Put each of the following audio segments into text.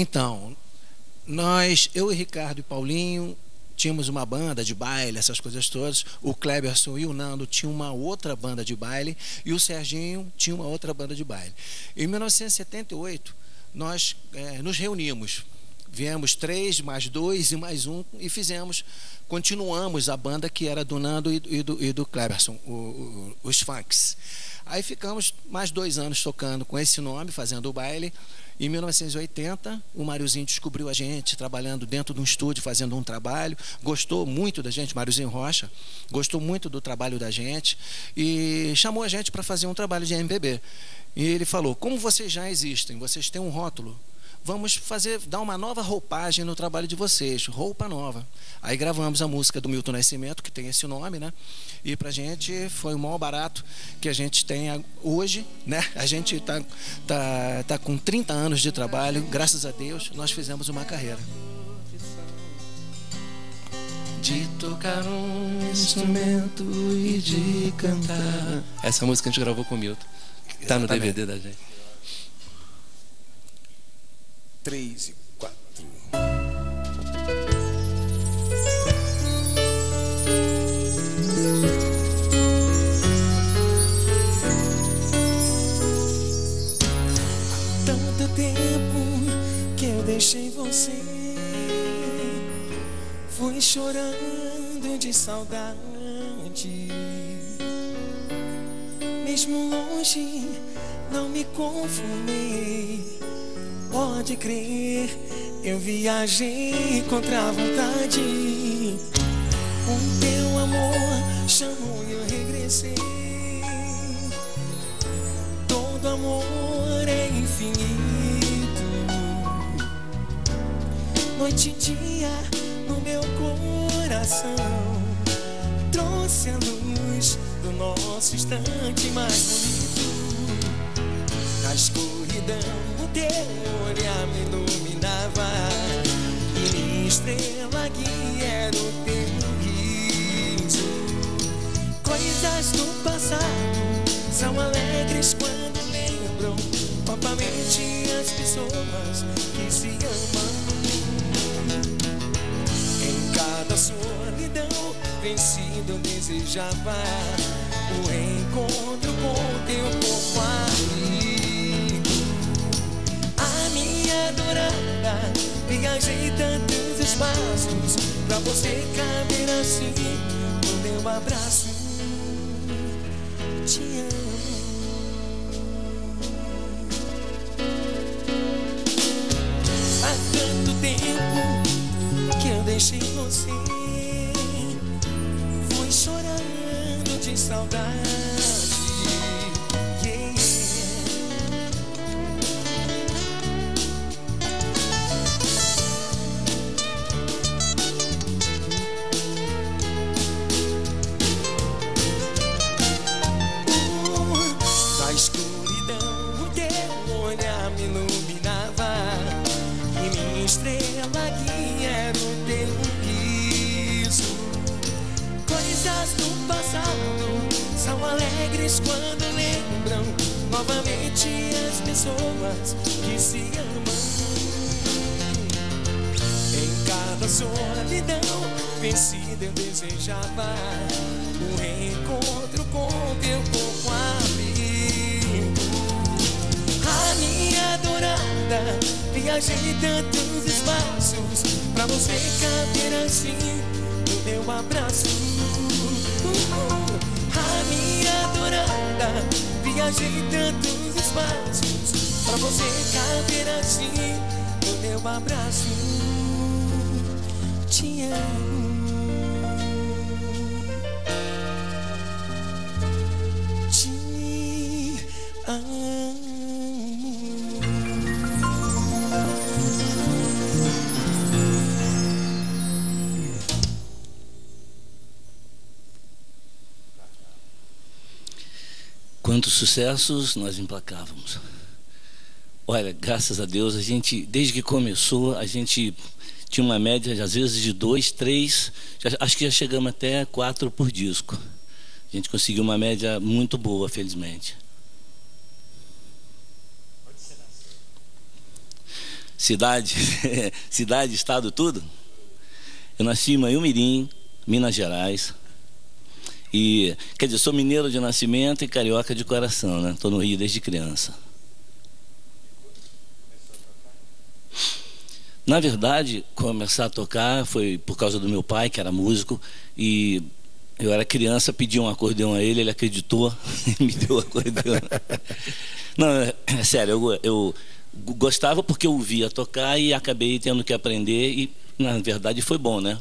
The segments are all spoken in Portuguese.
Então, nós, eu e Ricardo e Paulinho, tínhamos uma banda de baile, essas coisas todas. O Kleberson e o Nando tinham uma outra banda de baile e o Serginho tinha uma outra banda de baile. Em 1978, nós eh, nos reunimos. Viemos três, mais dois e mais um e fizemos, continuamos a banda que era do Nando e do, e do, e do Kleberson, o- o- os Funks. Aí ficamos mais dois anos tocando com esse nome, fazendo o baile. Em 1980, o Máriozinho descobriu a gente trabalhando dentro de um estúdio, fazendo um trabalho. Gostou muito da gente, Máriozinho Rocha, gostou muito do trabalho da gente e chamou a gente para fazer um trabalho de MPB. E ele falou: Como vocês já existem, vocês têm um rótulo, vamos fazer, dar uma nova roupagem no trabalho de vocês, roupa nova. Aí gravamos a música do Milton Nascimento, que tem esse nome, né? E pra gente foi o maior barato que a gente tem hoje, né? A gente tá, tá, tá com 30 anos de trabalho, graças a Deus, nós fizemos uma carreira. De tocar um instrumento e de cantar. Essa música a gente gravou com o Milton. Tá no. DVD da gente. Três e quatro. Tanto tempo que eu deixei você. Fui chorando de saudade. Mesmo longe, não me conformei. Pode crer, eu viajei contra a vontade. O teu amor chamou e eu regressei. Todo amor é infinito. Noite e dia no meu coração. Trouxe a luz do nosso instante mais bonito. Na escuridão, teu olhar me iluminava. E minha estrela guia era o teu riso. Coisas do passado são alegres quando lembram novamente as pessoas que se amam. Em cada solidão vencido eu desejava o reencontro com teu corpo. Adorada, viajei tantos espaços pra você caber assim no meu abraço. Te amo. Há tanto tempo que eu deixei você. Fui chorando de saudade. Quantos sucessos nós emplacávamos. Olha, graças a Deus, a gente, desde que começou, a gente tinha uma média, às vezes, de dois, três, já- acho que já chegamos até quatro por disco. A gente conseguiu uma média muito boa, felizmente. Cidade, cidade, estado, tudo? Eu nasci em Manhumirim, Minas Gerais. E, quer dizer, sou mineiro de nascimento e carioca de coração, né? Estou no Rio desde criança. Na verdade, começar a tocar foi por causa do meu pai, que era músico, e eu era criança, pedi um acordeão a ele, ele acreditou e me deu o acordeão. Não, é, é sério, eu, eu gostava porque eu via tocar e acabei tendo que aprender, e na verdade foi bom, né?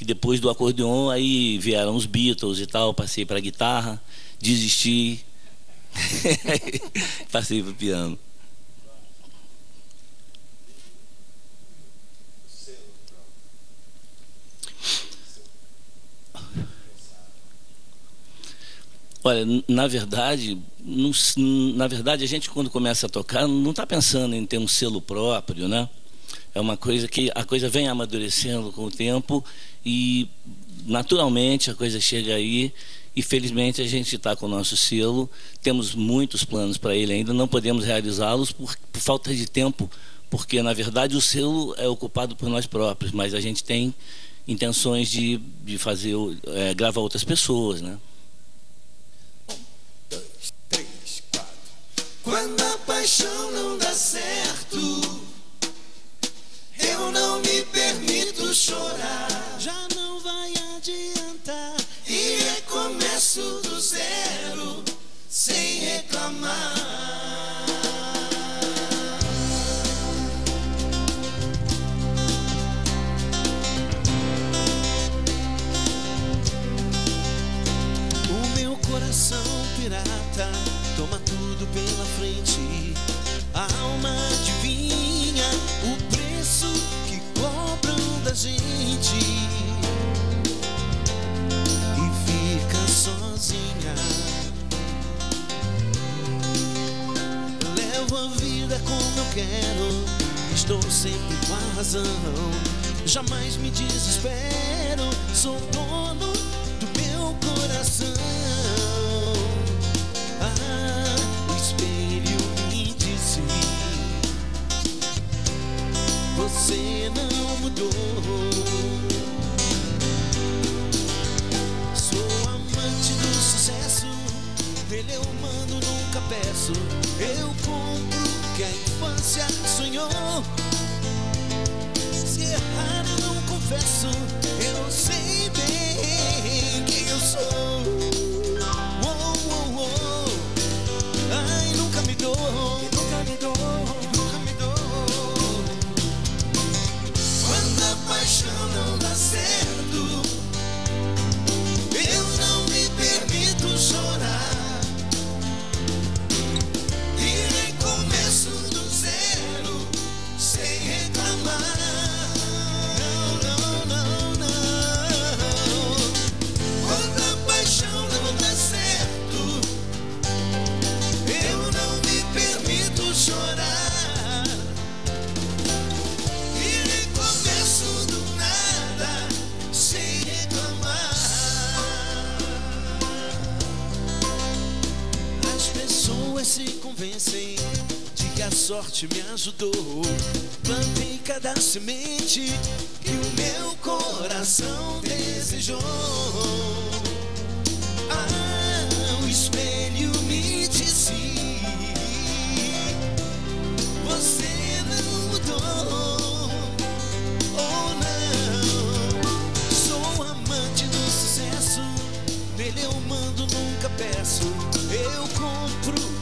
Que depois do acordeon aí vieram os Beatles e tal, passei para guitarra, desisti, passei para piano. Olha, na verdade, na verdade a gente quando começa a tocar não está pensando em ter um selo próprio, né? É uma coisa que a coisa vem amadurecendo com o tempo e naturalmente a coisa chega aí e felizmente a gente está com o nosso selo. Temos muitos planos para ele ainda, não podemos realizá-los por, por falta de tempo, porque na verdade o selo é ocupado por nós próprios, mas a gente tem intenções de, de fazer, é, gravar outras pessoas, né? dois, três, quatro. Quando a paixão não dá certo, não me permito chorar. Já não vai adiantar. E recomeço do zero, sem reclamar. Levo a vida como eu quero. Estou sempre com a razão. Jamais me desespero. Sou dono do meu coração. Ah, o espelho me disse você não mudou. Sou amante do sucesso, dele eu mando, nunca peço. Eu compro o que a infância sonhou. Se errar eu não confesso, se convencem de que a sorte me ajudou. Plantei cada semente que o meu coração desejou. Ah, o espelho me disse: Você não mudou. Oh, não. Sou amante do sucesso. Nele eu mando, nunca peço.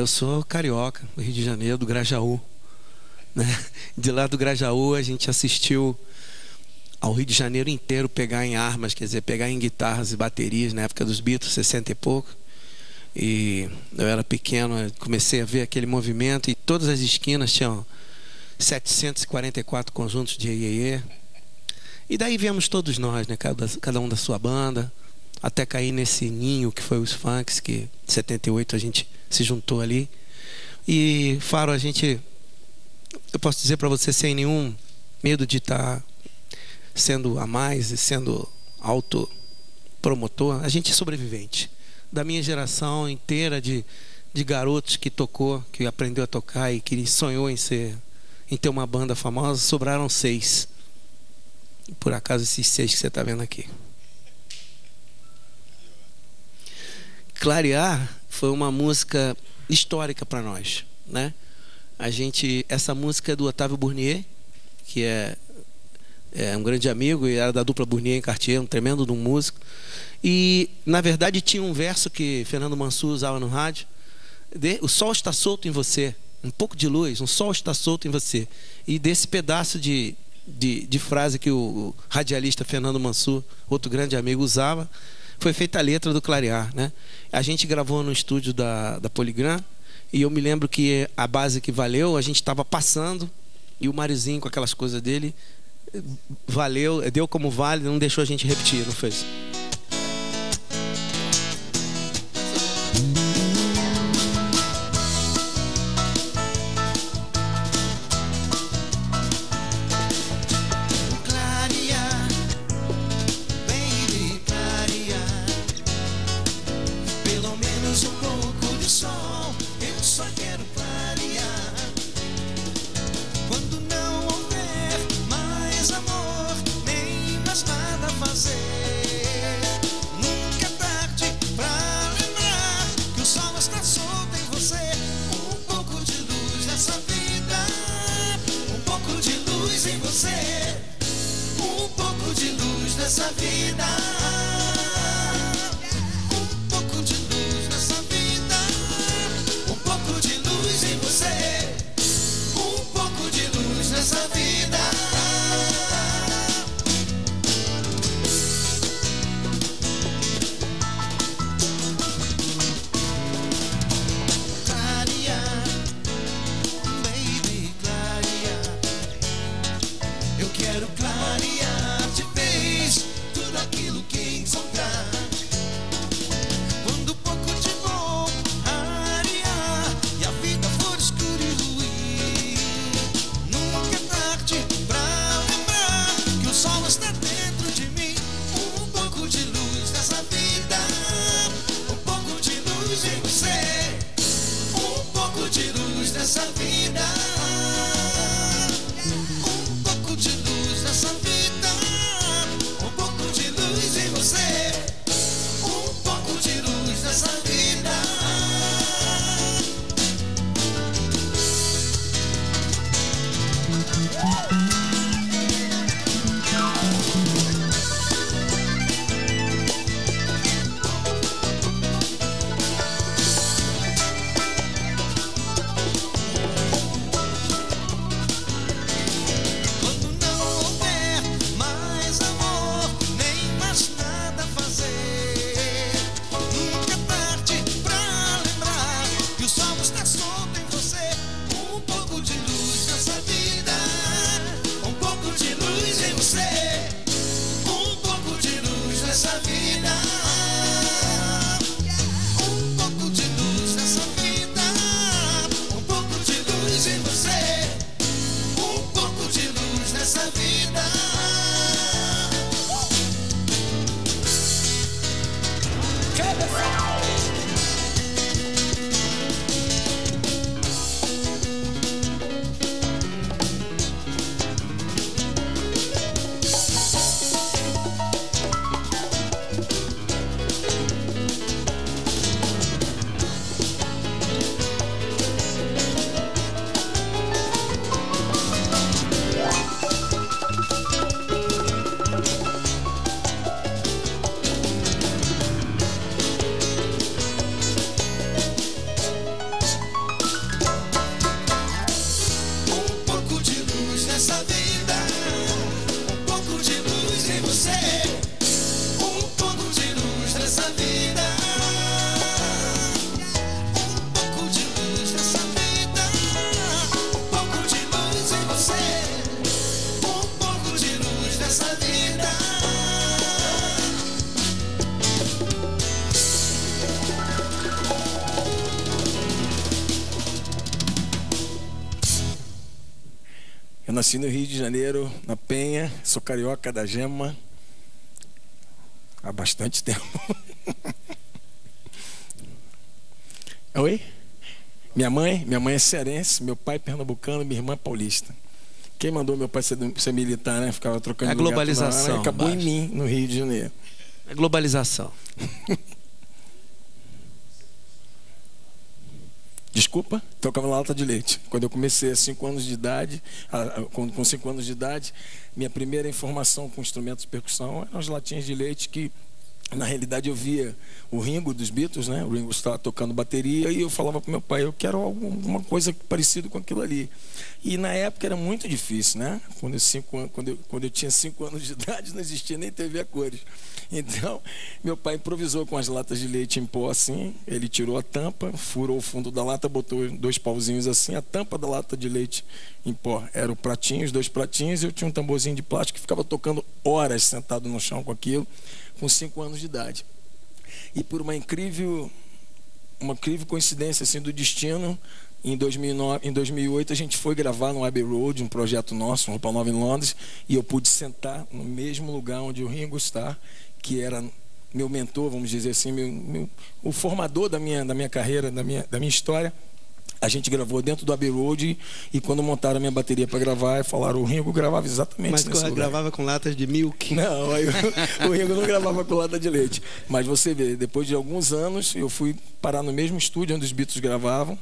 Eu sou carioca, do Rio de Janeiro, do Grajaú. Né? De lá do Grajaú a gente assistiu ao Rio de Janeiro inteiro pegar em armas, quer dizer, pegar em guitarras e baterias na época dos Beatles, 60 e pouco. E eu era pequeno, comecei a ver aquele movimento e todas as esquinas tinham 744 conjuntos de iê E daí viemos todos nós, né? cada, cada um da sua banda, até cair nesse ninho que foi os funks, que em 78 a gente se juntou ali. E Faro, a gente, eu posso dizer para você sem nenhum medo de estar sendo a mais e sendo autopromotor, a gente é sobrevivente. Da minha geração inteira de, de garotos que tocou, que aprendeu a tocar e que sonhou em ser, em ter uma banda famosa, sobraram seis. Por acaso esses seis que você está vendo aqui. Clarear foi uma música histórica para nós, né? A gente, essa música é do Otávio Burnier, que é, é um grande amigo e era da dupla Burnier em Cartier, um tremendo de um músico. E na verdade tinha um verso que Fernando Mansur usava no rádio: de, o sol está solto em você, um pouco de luz, um sol está solto em você. E desse pedaço de, de, de frase que o, radialista Fernando Mansur, outro grande amigo, usava, foi feita a letra do Clarear, né? A gente gravou no estúdio da, da Poligram E eu me lembro que a base que valeu, a gente estava passando e o Marizinho com aquelas coisas dele valeu, deu como vale, não deixou a gente repetir, não fez? Quero clarear nasci no Rio de Janeiro, na Penha, sou carioca da Gema há bastante tempo. Oi? Minha mãe, minha mãe é cearense, meu pai é pernambucano, minha irmã é paulista. Quem mandou meu pai ser, ser militar, né? Ficava trocando É a toda globalização, hora, acabou em Baixo. mim, no Rio de Janeiro. É globalização. Desculpa, tocava na lata de leite. Quando eu comecei a 5 anos de idade, a- a- com com cinco anos de idade, minha primeira informação com instrumentos de percussão eram as latinhas de leite que na realidade eu via o Ringo dos Beatles, né? O Ringo estava tocando bateria e eu falava para meu pai, eu quero alguma coisa parecida com aquilo ali. E na época era muito difícil, né? Quando eu, cinco, quando eu, quando eu tinha cinco anos de idade não existia nem TV a cores. Então, meu pai improvisou com as latas de leite em pó assim, ele tirou a tampa, furou o fundo da lata, botou dois pauzinhos assim, a tampa da lata de leite em pó era o pratinho, os dois pratinhos, e eu tinha um tamborzinho de plástico que ficava tocando horas sentado no chão com aquilo com cinco anos de idade. E por uma incrível, uma incrível coincidência assim do destino, em, 2009, em 2008 a gente foi gravar no Abbey Road, um projeto nosso, um Roupa Nova em Londres, e eu pude sentar no mesmo lugar onde o Ringo está, que era meu mentor, vamos dizer assim, meu, meu, o formador da minha, da minha carreira, da minha, da minha história. A gente gravou dentro do Abbey Road e quando montaram a minha bateria para gravar, falaram o Ringo gravava exatamente Mas nesse lugar. gravava com latas de milk. Não, o, o Ringo não gravava com lata de leite. Mas você vê, depois de alguns anos, eu fui parar no mesmo estúdio onde os Beatles gravavam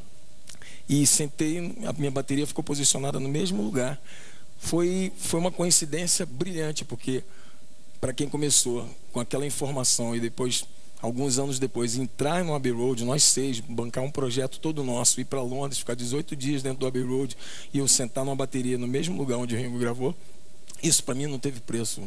e sentei, a minha bateria ficou posicionada no mesmo lugar. Foi, foi uma coincidência brilhante, porque para quem começou com aquela informação e depois alguns anos depois, entrar no Abbey Road, nós seis, bancar um projeto todo nosso, ir para Londres, ficar 18 dias dentro do Abbey Road e eu sentar numa bateria no mesmo lugar onde o Ringo gravou, isso para mim não teve preço.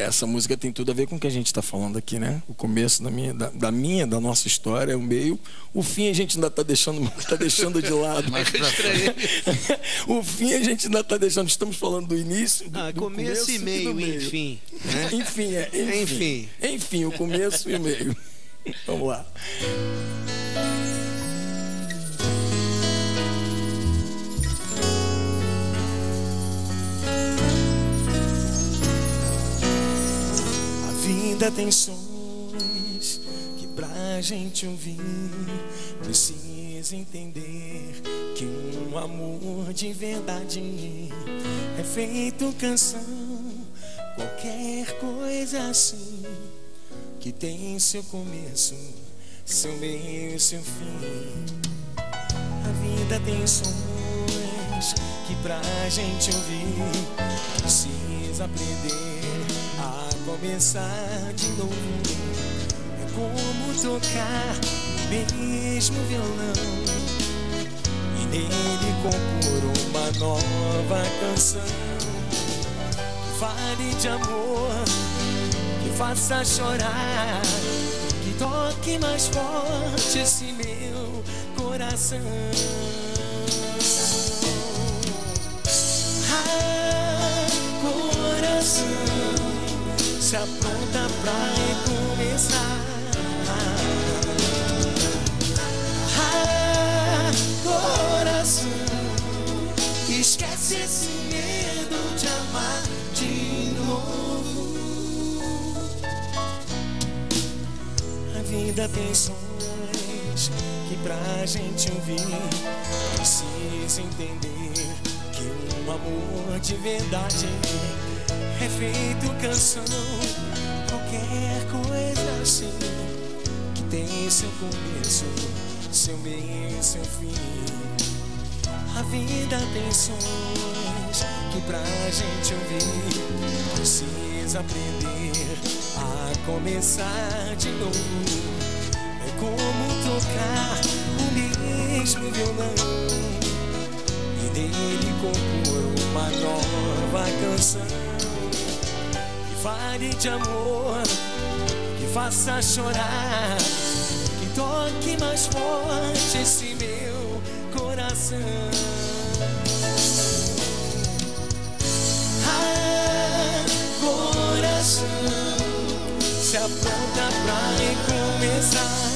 Essa música tem tudo a ver com o que a gente está falando aqui, né? O começo da minha, da, da, minha, da nossa história, o meio. O fim a gente ainda está deixando, tá deixando de lado. Frente. o fim a gente ainda está deixando. Estamos falando do início, do, Ah, do começo, começo e meio, do meio. enfim. né? Enfim, é, enfim. Enfim. Enfim, o começo e o meio. Vamos lá. A vida tem sons que pra gente ouvir precisa entender que um amor de verdade é feito canção, qualquer coisa assim que tem seu começo, seu meio seu fim. A vida tem sons que pra gente ouvir precisa aprender começar de novo. É como tocar o mesmo violão e nele compor uma nova canção fale de amor, que faça chorar, que toque mais forte esse meu coração. Se apronta pra recomeçar. Ah, coração, esquece esse medo de amar de novo. A vida tem sons que pra gente ouvir precisa entender que um amor de verdade é feito canção, qualquer coisa assim que tem seu começo, seu meio e seu fim. A vida tem sons que pra gente ouvir precisa aprender a começar de novo. É como tocar o mesmo violão e dele compor uma nova canção fale de amor, que faça chorar, que toque mais forte esse meu coração. Ah, coração, se apronta pra recomeçar.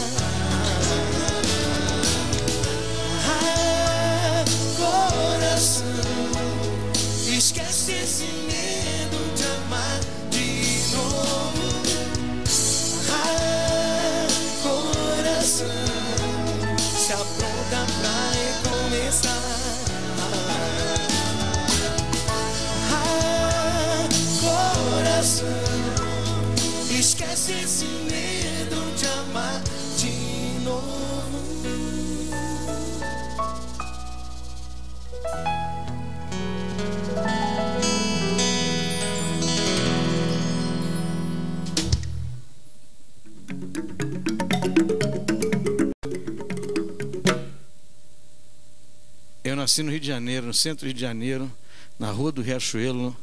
Nasci no Rio de Janeiro, no centro do Rio de Janeiro, na Rua do Riachuelo,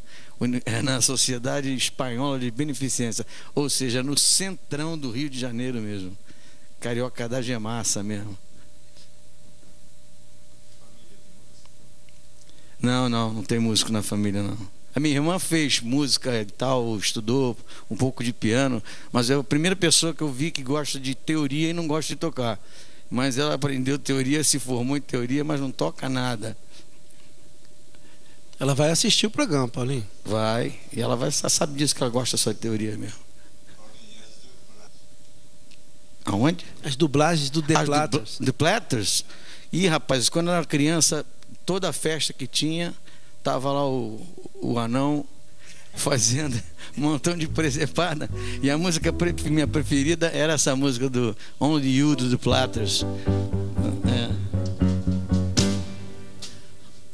eh, na Sociedade Espanhola de Beneficência, ou seja, no centrão do Rio de Janeiro mesmo. Carioca da Gemassa mesmo. Não, não, não tem músico na família, não. A minha irmã fez música e tal, estudou um pouco de piano, mas é a primeira pessoa que eu vi que gosta de teoria e não gosta de tocar. Mas ela aprendeu teoria, se formou em teoria, mas não toca nada. Ela vai assistir o programa, Paulinho. Vai, e ela vai sabe disso que ela gosta só de teoria mesmo. Aonde? As dublagens do The As Platters. The Platters? Ih, rapaz, quando eu era criança, toda festa que tinha, tava lá o, o anão fazendo um montão de presepada. E a música pre- minha preferida era essa música do Only You do The Platters. É.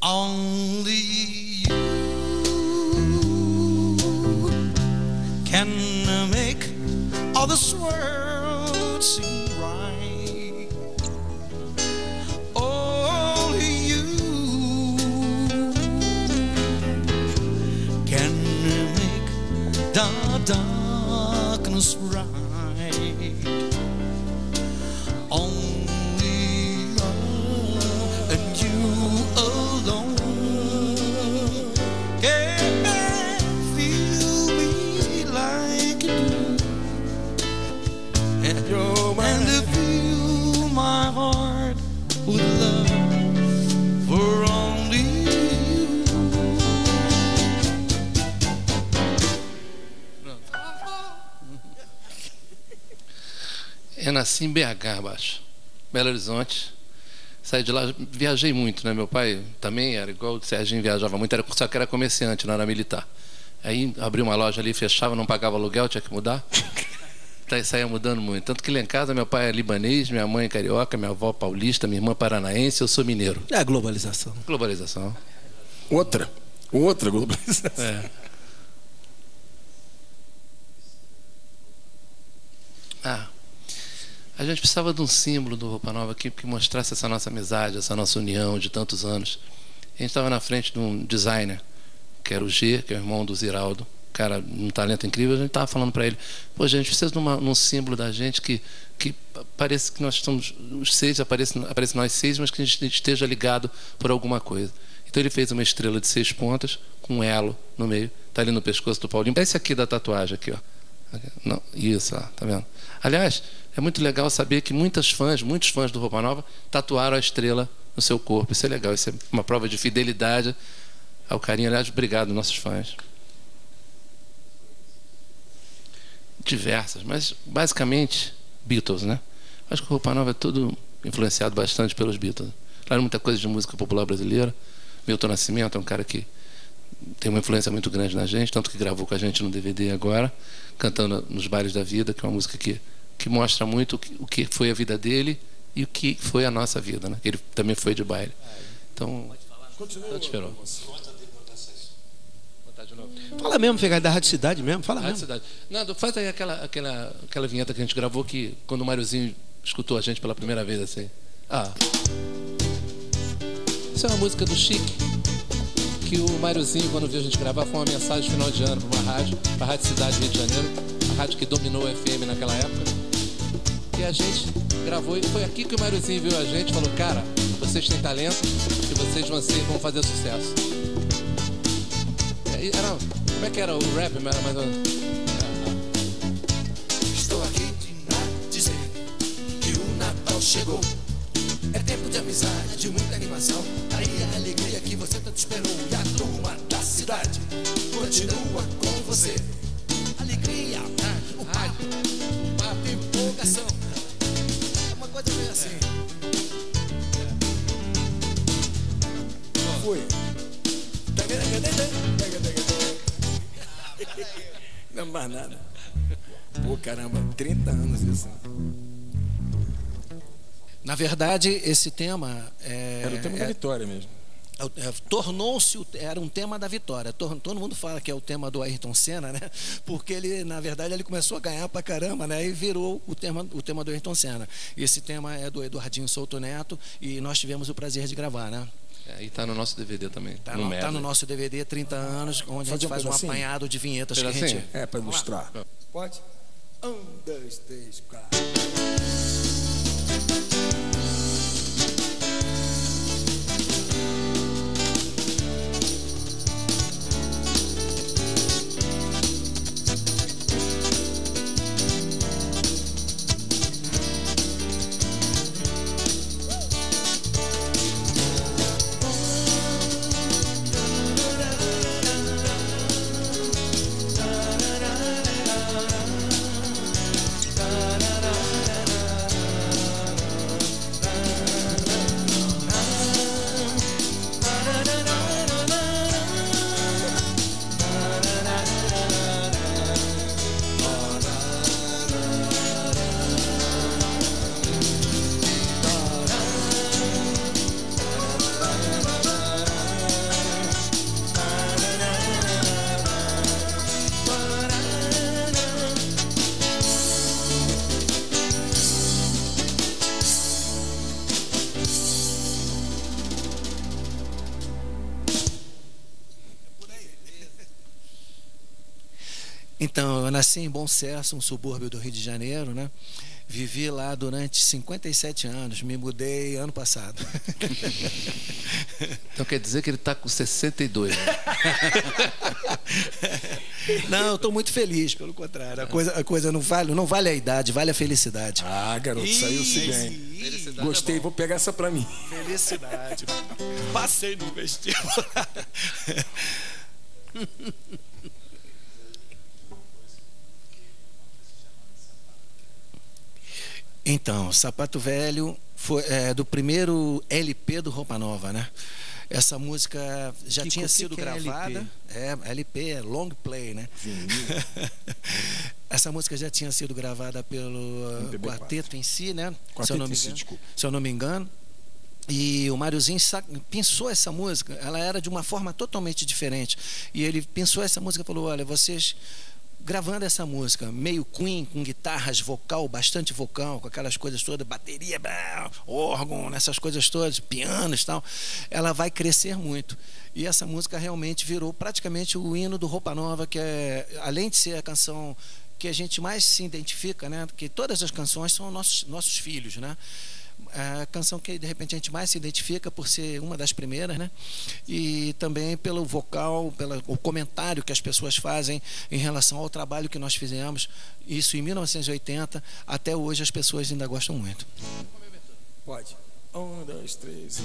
Only nasci em BH, abaixo. Belo Horizonte. Saí de lá, viajei muito, né? Meu pai também era igual o Serginho, viajava muito, era, só que era comerciante, não era militar. Aí abri uma loja ali, fechava, não pagava aluguel, tinha que mudar. Daí saía mudando muito. Tanto que lá em casa, meu pai é libanês, minha mãe é carioca, minha avó paulista, minha irmã paranaense, eu sou mineiro. É a globalização. Globalização. Outra. Outra globalização. É. Ah, a gente precisava de um símbolo do Roupa Nova aqui que mostrasse essa nossa amizade, essa nossa união de tantos anos. A gente estava na frente de um designer, que era o G, que é o irmão do Ziraldo, cara, um talento incrível. A gente estava falando para ele: pô, gente, precisa de uma, um símbolo da gente que, que pareça que nós estamos, os seis, aparece, aparece nós seis, mas que a gente esteja ligado por alguma coisa. Então ele fez uma estrela de seis pontas, com um elo no meio, tá ali no pescoço do Paulinho. Esse aqui da tatuagem, aqui, ó. Não, isso, ó, tá vendo? Aliás, é muito legal saber que muitas fãs, muitos fãs do Roupa Nova, tatuaram a estrela no seu corpo. Isso é legal, isso é uma prova de fidelidade ao carinho. Aliás, obrigado, nossos fãs. Diversas, mas basicamente Beatles, né? Acho que o Roupa Nova é tudo influenciado bastante pelos Beatles. Claro, muita coisa de música popular brasileira. Milton Nascimento é um cara que tem uma influência muito grande na gente, tanto que gravou com a gente no DVD agora, cantando nos bailes da vida, que é uma música que, que mostra muito o que, o que foi a vida dele e o que foi a nossa vida, né? Ele também foi de baile. Então, então te esperou. Novo. Fala mesmo, Fegai, da Rádio Cidade mesmo. Fala Rádio mesmo. Cidade. Nando, faz aí aquela, aquela, aquela vinheta que a gente gravou que quando o Máriozinho escutou a gente pela primeira vez assim. Ah. Isso é uma música do Chique. Que o Máriozinho, quando viu a gente gravar, foi uma mensagem de final de ano para uma rádio, para a Rádio Cidade Rio de Janeiro, a rádio que dominou o FM naquela época. E a gente gravou, e foi aqui que o Máriozinho viu a gente e falou: Cara, vocês têm talento e vocês vão, ser, vão fazer sucesso. E Era, como é que era o rap? Era mais ou. Estou aqui pra dizer que o Natal chegou. É tempo de amizade, de muita animação. Aí a alegria que você tanto esperou. E a turma da cidade continua com você. Alegria, o empolgação. É coisa meio assim. Foi. Não mais nada. Pô, caramba, 30 anos isso. Na verdade, esse tema é, Era o tema da é- vitória mesmo. É, tornou-se, o- era um tema da vitória. Todo mundo fala que é o tema do Ayrton Senna, né? Porque ele, na verdade, ele começou a ganhar pra caramba, né? E virou o tema, o tema do Ayrton Senna. Esse tema é do Eduardinho Souto Neto e nós tivemos o prazer de gravar, né? É, e tá no nosso DVD também. Tá no no, tá no nosso DVD 30 anos, onde a Fazer gente um faz um pedacinho? apanhado de vinhetas que a Pedacinho? gente. É, para ilustrar. Pode? Um, dois, três, quatro. Nasci em Bom Sucesso, um subúrbio do Rio de Janeiro, né? Vivi lá durante 57 anos, me mudei ano passado. Então quer dizer que ele tá com 62. né? Não, eu estou muito feliz, pelo contrário. A coisa, a coisa não vale, não vale a idade, vale a felicidade. Ah, garoto, saiu-se bem. Felicidade Gostei, é vou pegar essa pra mim. Felicidade. Passei no vestibular. Então, Sapato Velho foi é, do primeiro LP do Roupa Nova, né? Essa música já Que- tinha sido é gravada. É, LP é long play, né? Essa música já tinha sido gravada pelo uh, MPB4. quarteto em si, né? se, eu Quarteto não me em si, engano, desculpa. se eu não me engano. E o Máriozinho pensou essa música, ela era de uma forma totalmente diferente. E ele pensou essa música e falou: olha, vocês gravando essa música, meio Queen, com guitarras, vocal, bastante vocal, com aquelas coisas todas, bateria, órgão, nessas coisas todas, pianos e tal, ela vai crescer muito. E essa música realmente virou praticamente o hino do Roupa Nova, que é, além de ser a canção que a gente mais se identifica, né? Porque todas as canções são nossos, nossos filhos, né? É a canção que de repente a gente mais se identifica por ser uma das primeiras, né? E também pelo vocal, pelo o comentário que as pessoas fazem em relação ao trabalho que nós fizemos, isso em 1980, até hoje as pessoas ainda gostam muito. Pode. Um, dois, três.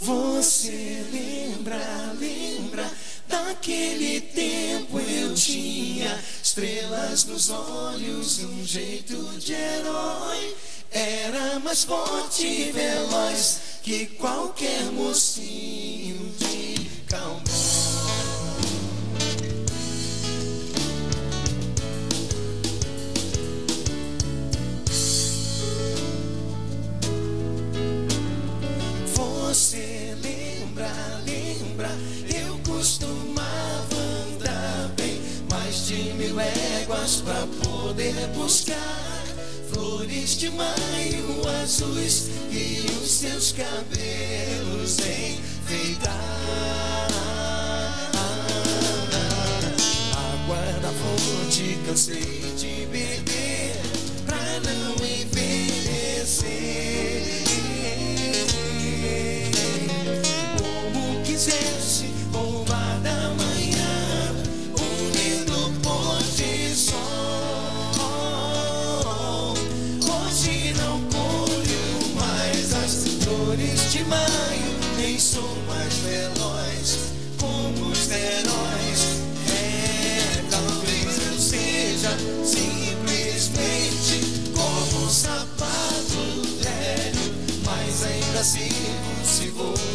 Você lembra, lembra daquele tempo eu tinha estrelas nos olhos, um jeito de herói. Era mais forte e veloz que qualquer mocinho de cowboy. Você lembra, lembra? Eu costumava andar bem mais de mil éguas pra poder buscar flores de maio azuis e os seus cabelos enfeitar. Água da fonte cansei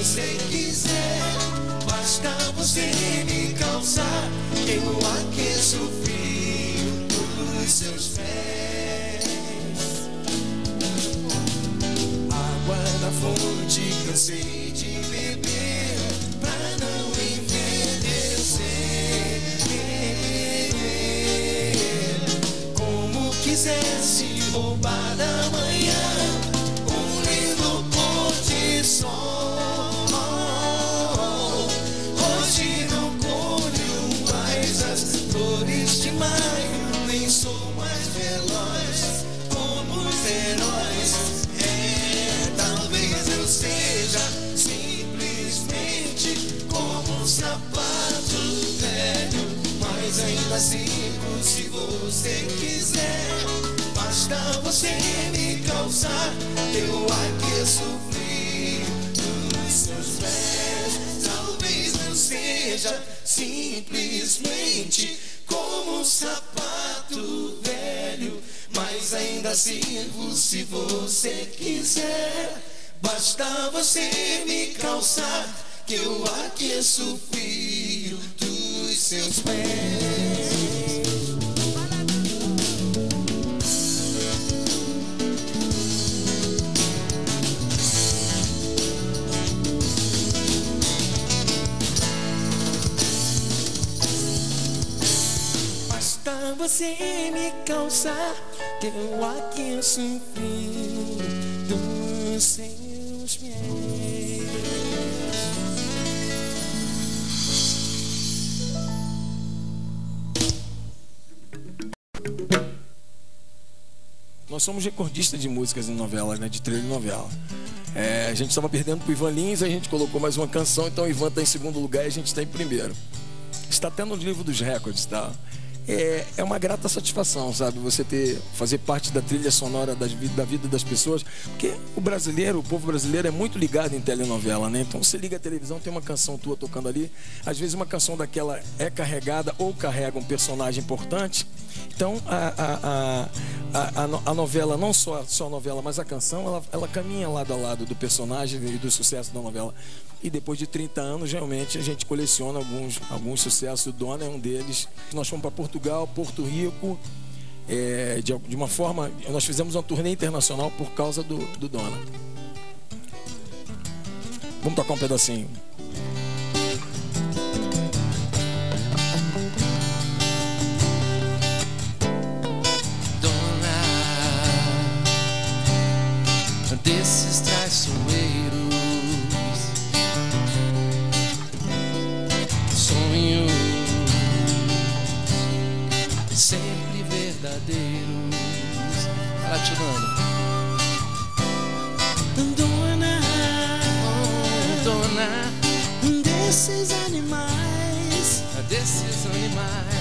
você quiser, basta você me calçar. Eu aqueço o frio dos seus pés. Água da fonte, cansei de beber pra não envelhecer. Como quisesse roubar a mão. Se você quiser. Basta você me calçar, que eu aqueço o frio dos seus pés. Basta você me calçar, que eu aqueço o frio dos seus pés. Nós somos recordistas de músicas em novelas, né? De trilha de novela. É, a gente estava perdendo pro Ivan Lins, a gente colocou mais uma canção, então o Ivan está em segundo lugar e a gente está em primeiro. Está até no livro dos recordes, tá? É, é uma grata satisfação, sabe? Você ter fazer parte da trilha sonora das, da vida das pessoas, porque o brasileiro, o povo brasileiro é muito ligado em telenovela, né? Então você liga a televisão, tem uma canção tua tocando ali, às vezes uma canção daquela é carregada ou carrega um personagem importante. Então a, a, a, a, a novela, não só, só a novela, mas a canção, ela, ela caminha lado a lado do personagem e do sucesso da novela. E depois de 30 anos, realmente, a gente coleciona alguns, alguns sucessos. O Dona é um deles. Nós fomos para Portugal, Porto Rico. é, de, de uma forma, nós fizemos uma turnê internacional por causa do, do Dona. Vamos tocar um pedacinho. dona desses traiçoeiros, sonhos sempre verdadeiros. Fala. Dona Oh, dona desses animais. desses animais.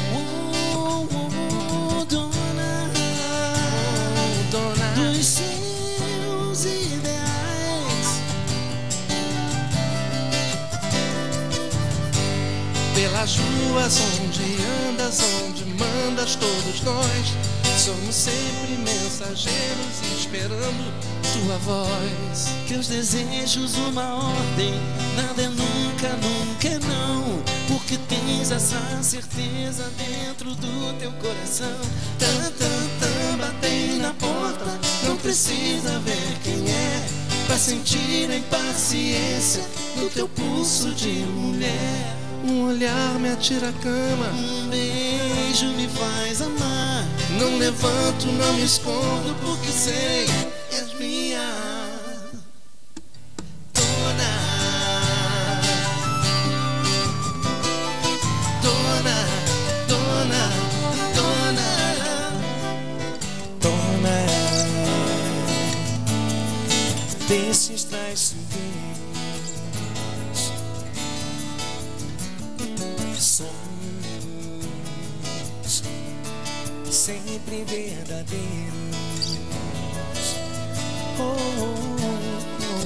Pelas ruas onde andas, onde mandas, todos nós somos sempre mensageiros esperando tua voz. Teus desejos uma ordem, nada é nunca, nunca é não. Porque tens essa certeza dentro do teu coração. Tan, tan, tan, batei na porta, não precisa ver quem é. Pra sentir a impaciência do teu pulso de mulher. Um olhar me atira a cama, Um beijo me faz amar. não levanto, não me escondo, porque sei és minha. Dona, dona, dona, dona, dona. Desses traiçoeiros, sempre verdadeiros. Oh, oh, oh.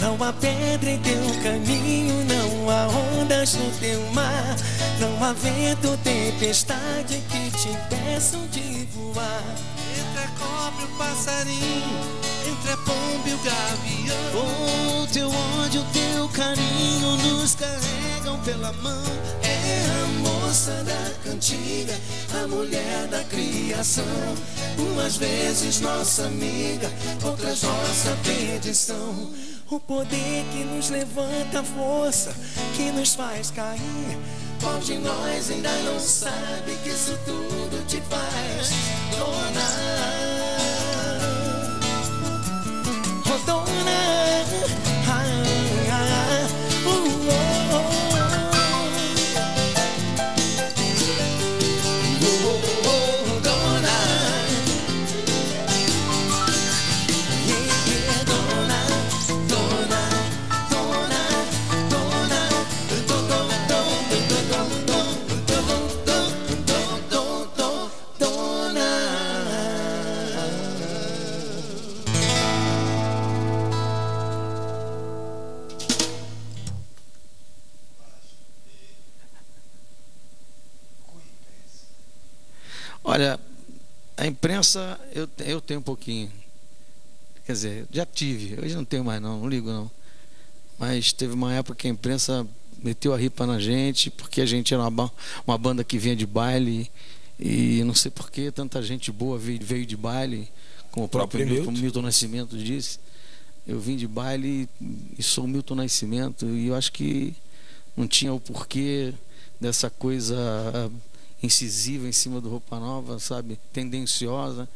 Não há pedra em teu caminho, não há ondas no teu mar, não há vento, tempestade que te impeçam de voar. entre a cobra e o passarinho, entre a pomba e o gavião. O teu ódio, o teu carinho nos carregam pela mão. É a moça da cantiga, a mulher da criação. Umas vezes nossa amiga, outras nossa perdição. O poder que nos levanta, a força que nos faz cair. qual de nós ainda não sabe que isso tudo te faz dona? Oh, dona. Ah, ah, uh, oh, oh. Oh, a imprensa eu, eu tenho um pouquinho. Quer dizer, já tive, hoje não tenho mais não, não ligo não. Mas teve uma época que a imprensa meteu a ripa na gente, porque a gente era uma, uma banda que vinha de baile e não sei por que tanta gente boa veio, veio de baile, como o próprio, Próprio Milton, Milton. Milton Nascimento disse. Eu vim de baile e sou Milton Nascimento e eu acho que não tinha o porquê dessa coisa incisiva em cima do Roupa Nova, sabe? Tendenciosa,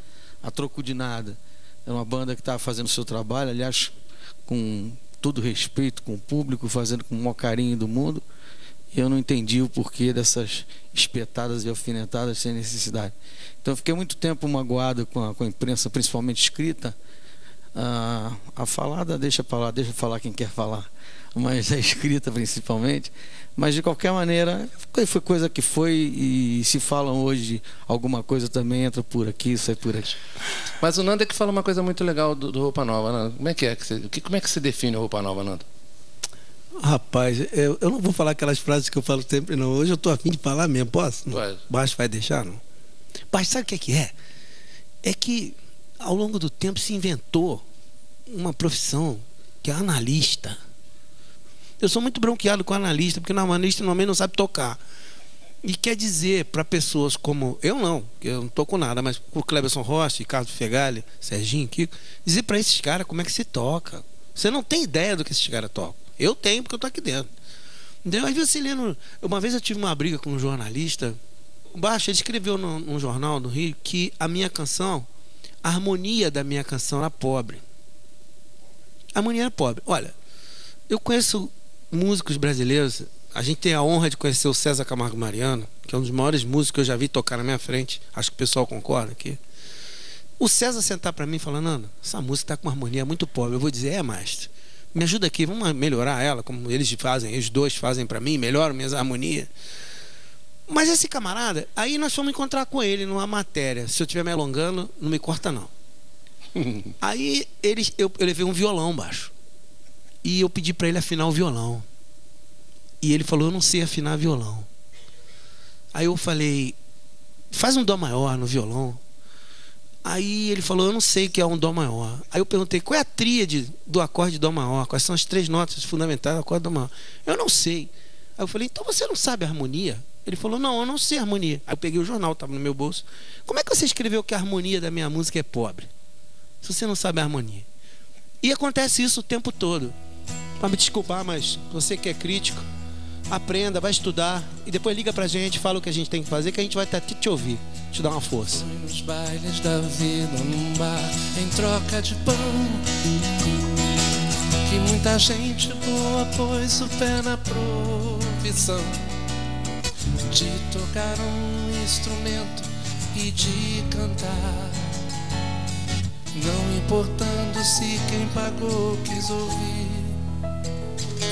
a troco de nada. Era uma banda que estava fazendo o seu trabalho, aliás, com todo respeito com o público, fazendo com o maior carinho do mundo. E eu não entendi o porquê dessas espetadas e alfinetadas sem necessidade. Então eu fiquei muito tempo magoado com a, com a imprensa, principalmente escrita. Ah, a falada deixa falar, deixa falar quem quer falar, mas a escrita principalmente. Mas de qualquer maneira, foi- coisa que foi e se falam hoje alguma coisa também entra por aqui, sai por aqui. Mas o Nando é que fala uma coisa muito legal do, do Roupa Nova, Nando. Como é que é? que você- que- como é que se define o Roupa Nova, Nando? Rapaz, eu, eu não vou falar aquelas frases que eu falo sempre, não. Hoje eu tô afim de falar mesmo. Posso? Pode. Baixo vai deixar, não? Baixo, sabe o que é que é? É que ao longo do tempo se inventou uma profissão que é analista. Eu sou muito bronqueado com analista, porque o analista normalmente não sabe tocar. E quer dizer para pessoas como eu não, eu não tô com nada, mas o Cleberson Rossi, Carlos Fegali, Serginho, Kiko, dizer para esses caras como é que se toca. Você não tem ideia do que esses caras tocam. Eu tenho, porque eu tô aqui dentro. Entendeu? Às vezes lendo. Uma vez eu tive uma briga com um jornalista. O Baixo, ele escreveu num, num jornal do Rio que a minha canção, a harmonia da minha canção era pobre. A harmonia era pobre. Olha, eu conheço músicos brasileiros. A gente tem a honra de conhecer o César Camargo Mariano, que é um dos maiores músicos que eu já vi tocar na minha frente. Acho que o pessoal concorda aqui. O César sentar para mim e falar: Nando, essa música está com uma harmonia muito pobre. Eu vou dizer: é, mestre. Me ajuda aqui, vamos melhorar ela, como eles fazem, os dois fazem para mim, melhoram minhas harmonias. Mas esse camarada, aí nós fomos encontrar com ele numa matéria. Se eu estiver me alongando, não me corta, não. aí ele, eu, eu levei um violão baixo. E eu pedi para ele afinar o violão. E ele falou: Eu não sei afinar violão. Aí eu falei: Faz um Dó maior no violão. Aí ele falou: Eu não sei o que é um Dó maior. Aí eu perguntei: Qual é a tríade do acorde de Dó maior? Quais são as três notas fundamentais do acorde de Dó maior? Eu não sei. Aí eu falei: Então você não sabe a harmonia? Ele falou: Não, eu não sei a harmonia. Aí eu peguei o jornal, estava no meu bolso. Como é que você escreveu que a harmonia da minha música é pobre? Se você não sabe a harmonia. E acontece isso o tempo todo. Para me desculpar, mas você que é crítico, aprenda, vai estudar e depois liga pra gente, fala o que a gente tem que fazer, que a gente vai estar aqui te ouvir, te dar uma força. Nos bailes da vida, num bar, em troca de pão. Que muita gente boa pôs o pé na profissão de tocar um instrumento e de cantar. Não importando se quem pagou quis ouvir.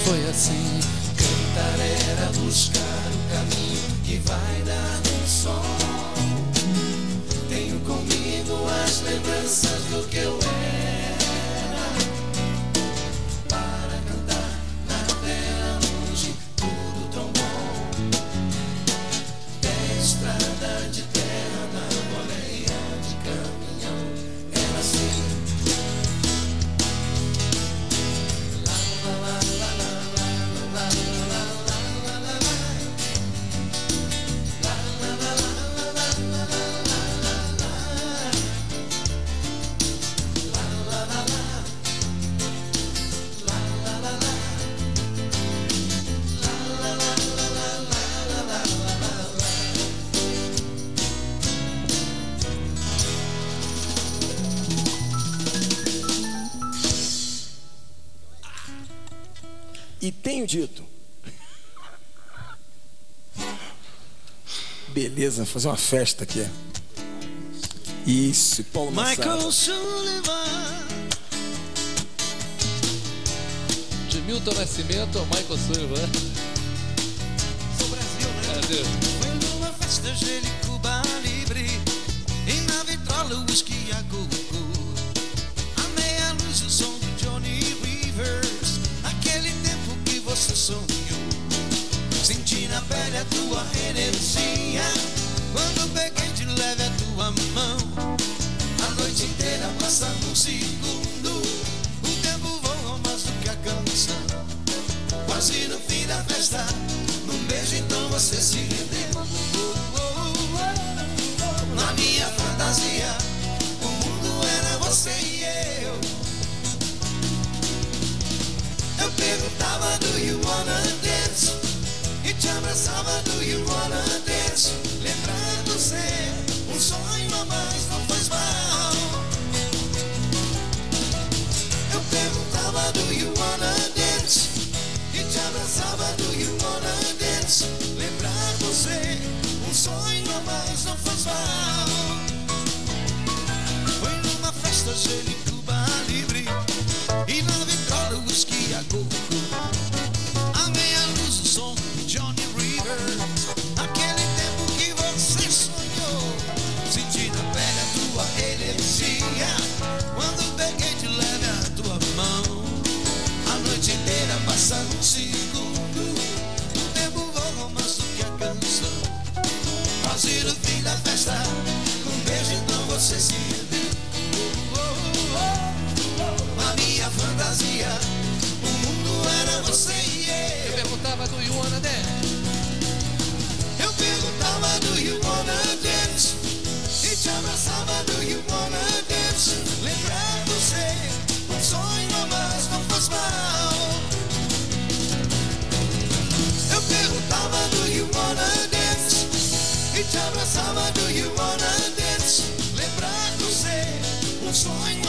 Foi assim. Cantar era buscar o caminho que vai dar um som. casa, fazer uma festa aqui. É. Isso, Paulo Michael Sullivan. De Milton Nascimento ao Michael Sullivan. e te abraçava. Do you wanna dance? Lembrar você, um sonho.